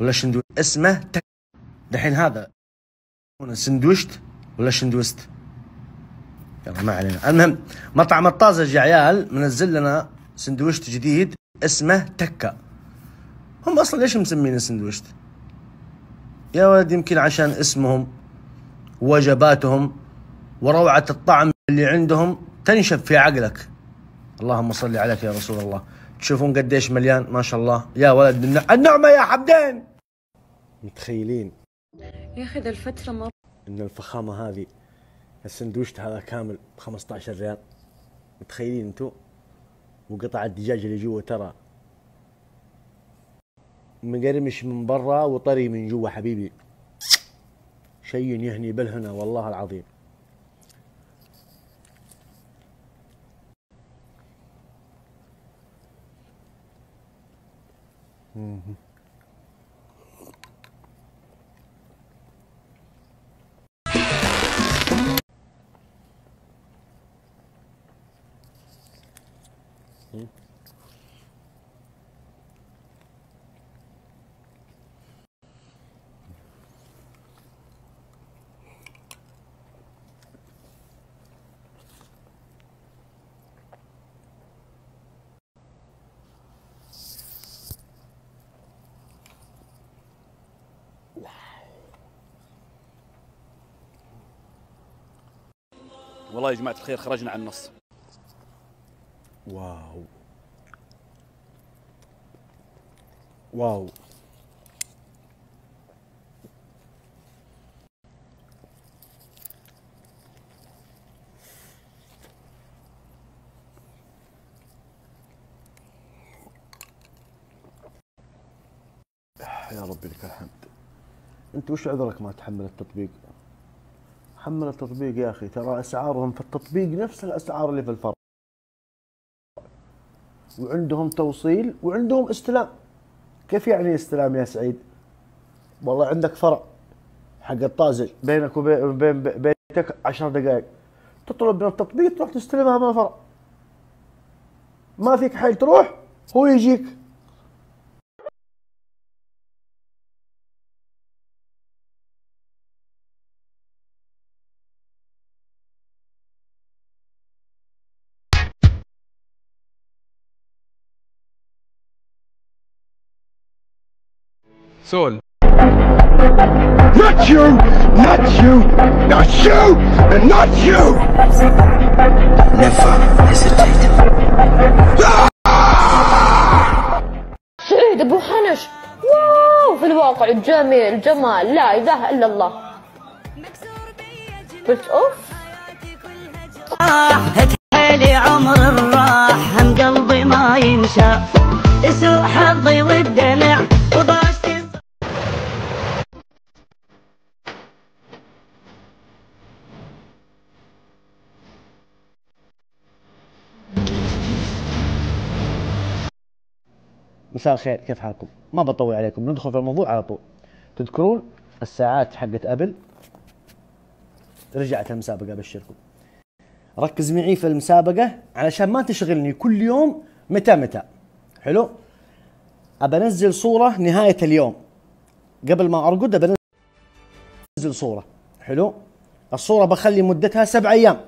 ولا شندويشت اسمه تك دحين هذا. سندويشت ولا شندويست؟ يلا ما علينا. المهم مطعم الطازج يا عيال منزل لنا سندويشت جديد اسمه تكة هم أصلا ليش مسمينه سندويشت؟ يا ولد يمكن عشان اسمهم وجباتهم وروعة الطعم اللي عندهم تنشف في عقلك. اللهم صل عليك يا رسول الله. تشوفون قديش مليان؟ ما شاء الله. يا ولد الن- النعمة يا حبدين! متخيلين؟ يا أخي ذا الفترة مرة إن الفخامة هذه السندويشت هذا كامل ب 15 ريال. متخيلين أنتو؟ وقطع الدجاج اللي جوا ترى. مقرمش من برا وطري من جوا حبيبي. شيء يهني بالهنا والله العظيم. Mm-hmm. والله يا جماعة الخير خرجنا عن النص. واو. واو. يا ربي لك الحمد. انت وش عذرك ما تحمل التطبيق؟ حمل التطبيق يا أخي. ترى أسعارهم في التطبيق نفس الأسعار اللي في الفرع. وعندهم توصيل وعندهم استلام. كيف يعني استلام يا سعيد؟ والله عندك فرع حق الطازج بينك وبين بين بيتك عشر دقائق تطلب من التطبيق تروح تستلمها من الفرع. ما فيك حيل تروح هو يجيك. سول Not you! Not you! Not you! And not you! Never hesitate. سعيد أبو حنش واو في الواقع الجميل جمال لا إله إلا الله قلت أوف حيلي عمر الراح هم قلبي ما ينسى سوء حظي والدمع مساء الخير كيف حالكم؟ ما بطول عليكم ندخل في الموضوع على طول تذكرون الساعات حقت أبل رجعت المسابقة أبشركم ركز معي في المسابقة علشان ما تشغلني كل يوم متى متى حلو؟ أبى أنزل صورة نهاية اليوم قبل ما أرقد أبى أنزل صورة حلو؟ الصورة بخلي مدتها سبع أيام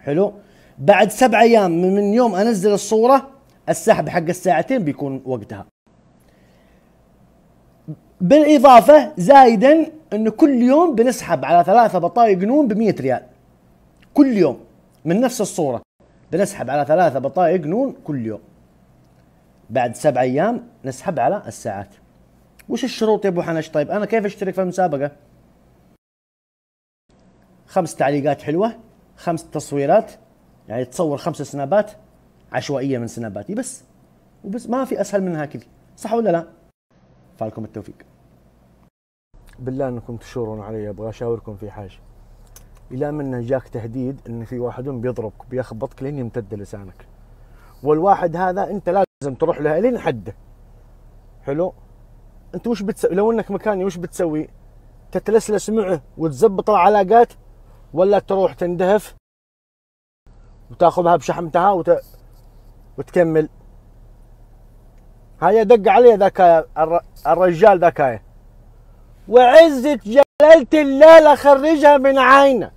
حلو؟ بعد سبع أيام من يوم أنزل الصورة السحب حق الساعتين بيكون وقتها. بالإضافة زايدا انه كل يوم بنسحب على ثلاثة بطايق نون ب 100 ريال. كل يوم. من نفس الصورة. بنسحب على ثلاثة بطايق نون كل يوم. بعد سبع أيام نسحب على الساعات. وش الشروط يا أبو حنش؟ طيب أنا كيف أشترك في المسابقة؟ خمس تعليقات حلوة خمس تصويرات يعني تصور خمس سنابات. عشوائية من سناباتي بس وبس ما في أسهل منها كذي. صح ولا لا؟ فالكم التوفيق. بالله إنكم تشورون علي أبغى أشاوركم في حاجة. إلى من جاك تهديد إن في واحد بيضربك بيخبطك لين يمتد لسانك. والواحد هذا أنت لازم تروح له لين حده. حلو؟ أنت وش بتسوي لو إنك مكاني وش بتسوي؟ تتلسلس معه وتزبط العلاقات ولا تروح تندهف وتاخذها بشحمتها وت... وتكمل. هيا دق عليه ذاك الر- الرجال ذاك. وعزة جلالة الله لخرجها من عينك.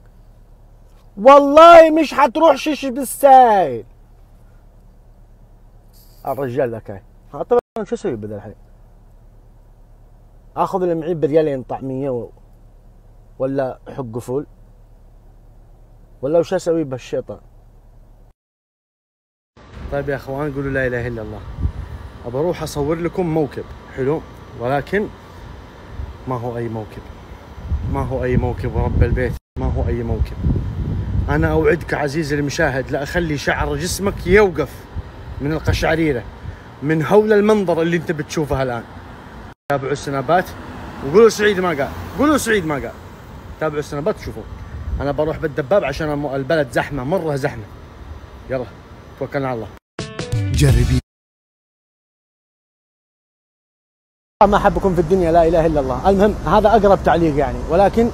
والله مش حتروح شيش بالسايل. الرجال ذاك. طبعا شو أسوي بدل الحين؟ آخذ المعيب بريالين طعمية و... ولا حق فول ولا وش أسوي بهالشيطان؟ طيب يا أخوان؟ قولوا لا إله إلا الله. أبى أروح أصور لكم موكب. حلو. ولكن ما هو أي موكب. ما هو أي موكب ورب البيت. ما هو أي موكب. أنا أوعدك عزيزي المشاهد لا أخلي شعر جسمك يوقف من القشعريرة من هول المنظر اللي أنت بتشوفه الآن. تابعوا السنابات وقولوا سعيد ما قال. قولوا سعيد ما قال. تابعوا السنابات تشوفوا أنا بروح بالدباب عشان البلد زحمة مرة زحمة. يلا توكلنا على الله. جربي. ما أحبكم في الدنيا لا إله إلا الله. المهم هذا أقرب تعليق يعني. ولكن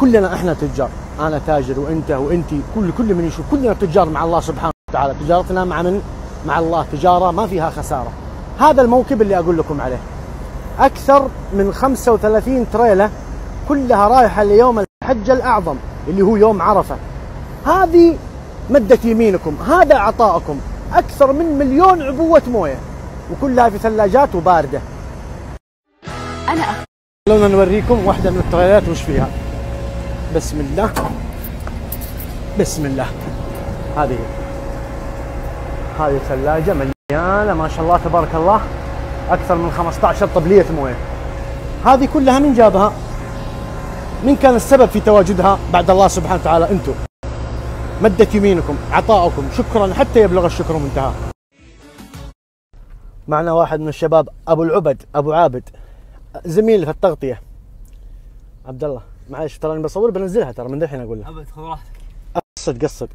كلنا إحنا تجار. أنا تاجر وأنت وانت كل كل من يشوف. كلنا تجار مع الله سبحانه وتعالى. تجارتنا مع من؟ مع الله. تجارة ما فيها خسارة. هذا الموكب اللي أقول لكم عليه. أكثر من 35 تريلة كلها رايحة ليوم الحج الأعظم اللي هو يوم عرفة. هذه مدة يمينكم. هذا عطاءكم أكثر من مليون عبوة موية وكلها في ثلاجات وباردة. أنا خلونا نوريكم واحدة من التريلات وش فيها؟ بسم الله. بسم الله. هذه. هي. هذه الثلاجة مليانة ما شاء الله تبارك الله. أكثر من 15 طبلية موية. هذه كلها من جابها؟ من كان السبب في تواجدها بعد الله سبحانه وتعالى؟ أنتم. مدت يمينكم عطاؤكم. شكرا حتى يبلغ الشكر منتهى. معنا واحد من الشباب أبو العبد أبو عابد. زميل في التغطية. عبد الله معلش ترى أنا بصور بنزلها ترى من الحين أقول لها ابد خذ راحتك. قصد قصد.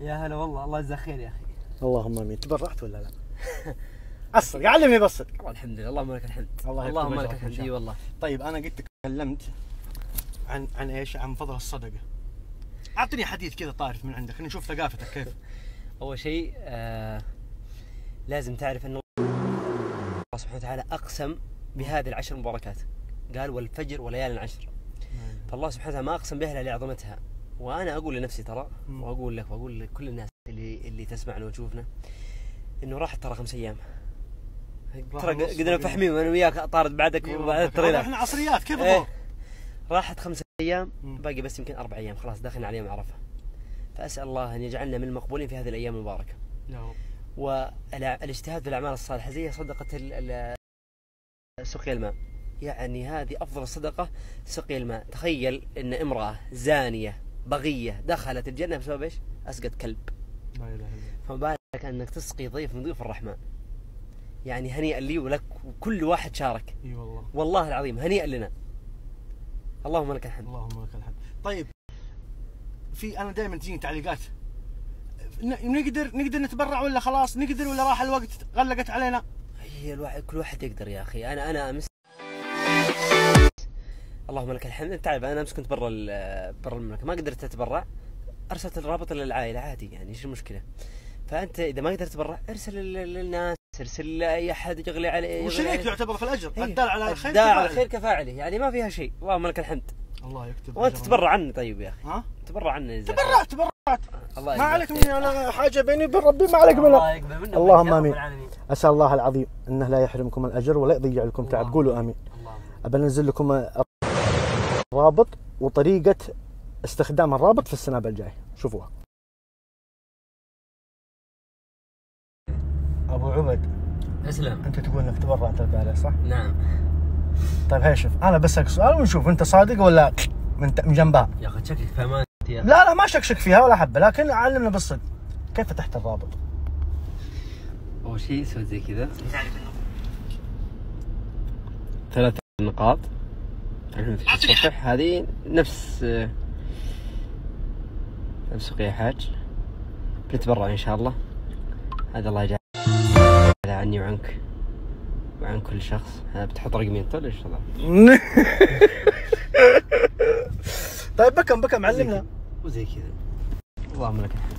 يا هلا والله الله يجزاك خير يا أخي. اللهم آمين. تبرعت ولا لا؟ اصل علمني والله الحمد لله. اللهم لك الحمد. الله اللهم لك الحمد. إي والله. طيب أنا قلت تكلمت عن عن إيش؟ عن فضل الصدقة. اعطني حديث كذا طارف من عندك خلينا نشوف ثقافتك كيف. أول شيء آه لازم تعرف أن الله سبحانه وتعالى أقسم بهذه العشر مباركات. قال والفجر وليال العشر. فالله سبحانه وتعالى ما أقسم بها إلا لعظمتها. وأنا أقول لنفسي ترى. وأقول لك وأقول لكل الناس اللي اللي تسمعنا وتشوفنا إنه راحت ترى خمس أيام. ترى قدرنا. فاهمين وأنا وياك طارد بعدك التريلات إحنا عصريات كيف إيه. راحت خمسة أيام. باقي بس يمكن أربع أيام خلاص داخلين على يوم عرفه فأسأل الله أن يجعلنا من المقبولين في هذه الأيام المباركة. رب. والاجتهاد في الأعمال الصالحة زي صدقة سقيا الماء. يعني هذه أفضل صدقة سقي الماء. تخيل إن امرأة زانية بغية دخلت الجنة بسبب إيش؟ أسقط كلب. لا إله إلا فما بالك أنك تسقي ضيف من ضيوف الرحمن. يعني هنيئا لي ولك وكل واحد شارك. إي والله. والله العظيم هنيئا لنا. اللهم لك الحمد. اللهم لك الحمد. طيب في أنا دائما تجيني تعليقات. نقدر نقدر نتبرع ولا خلاص؟ نقدر ولا راح الوقت غلقت علينا؟ هي الواحد كل واحد يقدر يا أخي. أنا أنا أمس اللهم لك الحمد. انت تعرف أنا أمس كنت برا برا المملكة. ما قدرت أتبرع أرسلت الرابط للعائلة عادي يعني إيش المشكلة؟ فأنت إذا ما قدرت تتبرع أرسل لل- للناس. ارسل لاي أحد يغلي عليه وشريك. يعتبر في الأجر؟ إيه. الدال على الخير الدال على. الخير كفاعله يعني ما فيها شيء. اللهم لك الحمد. الله يكتب وأنت. تتبرع عني طيب يا أخي. ها؟ تبرع عني تبرعت تبرعت. الله ما عليك مني. أنا حاجة بيني وبين ربي ما عليك منها. اللهم العالمين. أسأل الله العظيم إنه لا يحرمكم الأجر ولا يضيع لكم تعب. قولوا آمين. ابى انزل لكم الرابط وطريقة استخدام الرابط في السناب الجاي. شوفوها. أبو عبد أسلم. أنت تقول إنك تبرعت البارح صح؟ نعم. طيب هي شوف أنا بسالك سؤال ونشوف أنت صادق ولا من من جنبها؟ يا أخي شكلك في أمان يا لا لا ما شكشك فيها ولا حبة لكن علمنا بالصدق كيف فتحت الرابط؟ أول شيء سويت زي كذا. ثلاث نقاط. هذه نفس نفس سقيا حاج. بنتبرع إن شاء الله. هذا الله يجعل عني وعنك وعن كل شخص. بتحط رقمي أنت ولا إيش طيب بكم بكم علمنا. وزي كذا. اللهم لك الحمد.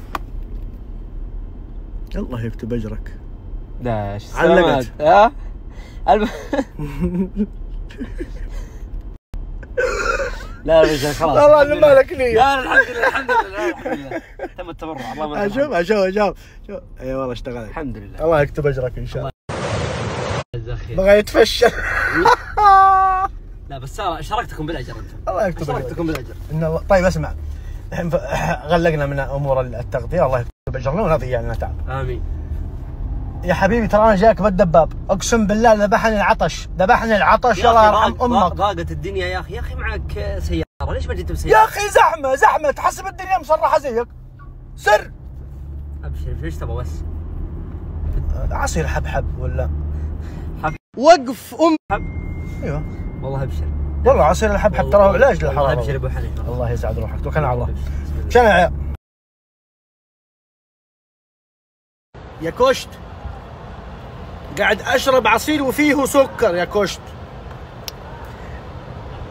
الله يكتب أجرك. داش علقت. ها؟ الب... لا يا رجال خلاص. والله لله. مالك لي. لا لا، الحمد لله الحمد لله الحمد لله تم التبرع الله ما أشوف أشوف أشوف شوف. إي والله اشتغلت. الحمد لله. الله يكتب أجرك إن شاء الله. بغى يتفشل لا بس شاركتكم بالأجر أنتم. الله يكتب شاركتكم بالأجر. إن الله. طيب اسمع. الحين غلقنا من أمور التغطيه الله يكتب أجرنا ونضيع لنا تعب. آمين. يا حبيبي ترى أنا جايك بالدباب. أقسم بالله ذبحني العطش. ذبحني العطش. يا الله يرحم أمك. ضاقت الدنيا يا أخي. يا أخي معك سيارة. ليش ما جيت يا بسياره؟ أخي زحمة زحمة. تحسب الدنيا مصرحة زيك. سر. أبشر. ليش تبغى بس؟ عصير حبحب ولا؟ حب. وقف أم. حب. أيوه. والله أبشر. والله عصير الحبحب ترى علاج والله أبشر للحراره أبو حنيفة. الله يسعد روحك. توكلنا على الله. شنو يا يا كشت. قاعد أشرب عصير وفيه سكر يا كشت.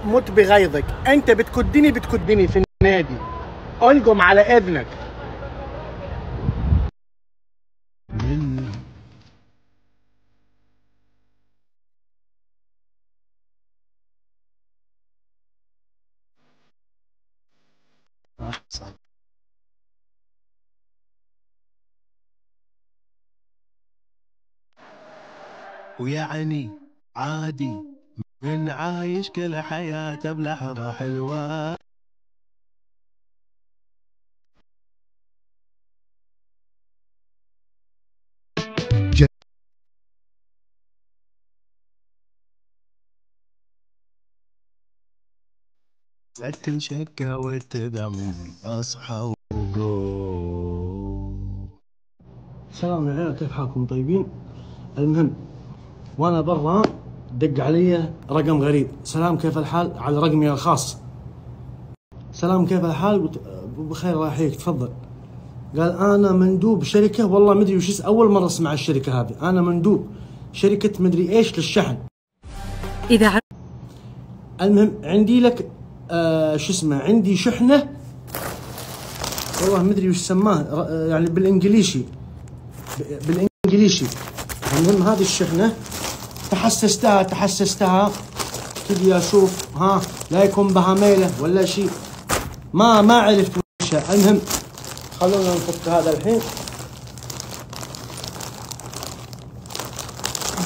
مت بغيظك. أنت بتكدني بتكدني في النادي. انقم على اذنك ويعني عادي من عايش كل حياته بلحظة حلوة تنشكى وتدم أصحى وقوم سلام يا عيال كيف حالكم طيبين؟ المهم وأنا برا دق علي رقم غريب. سلام كيف الحال؟ على رقمي الخاص. سلام كيف الحال؟ قلت بخير الله يحييك. تفضل. قال أنا مندوب شركة والله مدري وش أول مرة أسمع الشركة هذه. أنا مندوب شركة مدري إيش للشحن. إذا عرفت المهم عندي لك آه شو اسمه عندي شحنة. والله مدري وش سماه يعني بالإنجليشي. بالإنجليشي. المهم هذه الشحنة تحسستها تحسستها. تبي أشوف ها لا يكون بها ميلة ولا شيء ما ما عرفت وش المهم خلونا نفك هذا الحين.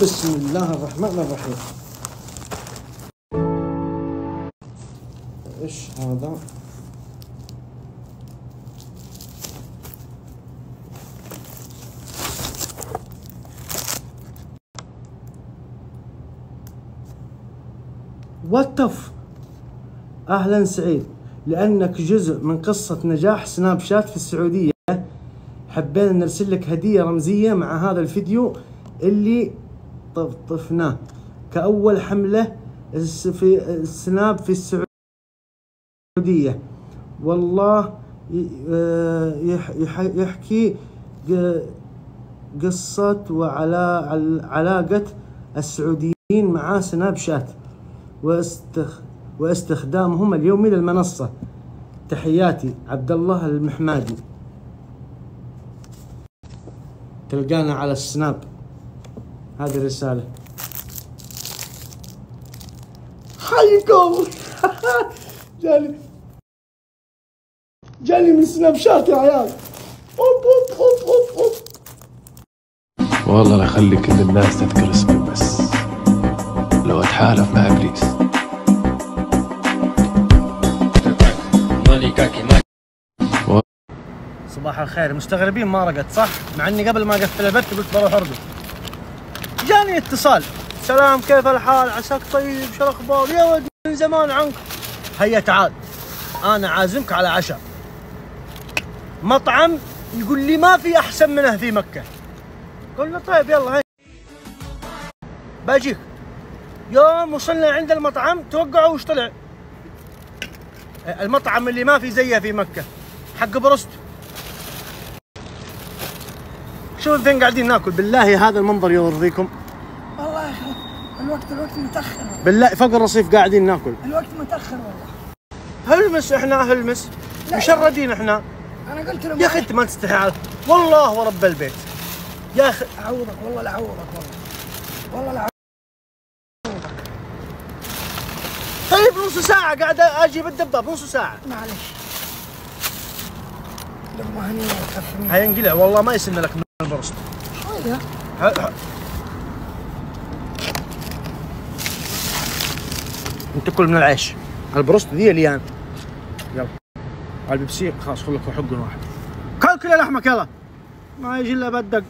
بسم الله الرحمن الرحيم. إيش هذا؟ واتف. أهلا سعيد لأنك جزء من قصة نجاح سناب شات في السعودية. حبينا نرسل لك هدية رمزية مع هذا الفيديو اللي طفطفناه. كأول حملة في السناب في السعودية. والله آه، يح- يح- يحكي ق- قصة وعلى عل- علاقة السعوديين مع سناب شات. واستخ واستخدامهم اليومي للمنصة تحياتي عبد الله المحمادي تلقانا على السناب. هذه الرسالة. حيكم جاني. جاني من سناب شات يا عيال. والله لا أخلي كل الناس تذكر اسمي لو اتحالف مع إبليس صباح الخير مستغربين ما رقت صح؟ مع إني قبل ما اقفل البث قلت بروح أرقد. جاني اتصال سلام كيف الحال؟ عساك طيب شو الأخبار؟ يا ولد من زمان عنك. هيا تعال أنا عازمك على عشاء. مطعم يقول لي ما في أحسن منه في مكة. قل له طيب يلا هيا. بأجيك. يوم وصلنا عند المطعم توقعوا وش طلع؟ المطعم اللي ما في زيه في مكة حق بروست. شوف فين قاعدين ناكل. بالله هذا المنظر يرضيكم والله الوقت الوقت متأخر. بالله فوق الرصيف قاعدين ناكل. الوقت متأخر والله. هلمس إحنا هلمس. مشردين إحنا. أنا قلت لهم يا أخي أنت ما تستحي. والله ورب البيت. يا أخي اعوضك والله لا اعوضك والله. والله لا طيب نص ساعة قاعد أجيب الدباب نص ساعة. معلش لما هني حينقلع والله ما يسن لك من البرست شوية ه- ه- انت كل من العيش. البروست ذي اليان يلا. البيبسي خلاص خذ لك حق واحد. كل كل لحمك يلا. ما يجي إلا بدق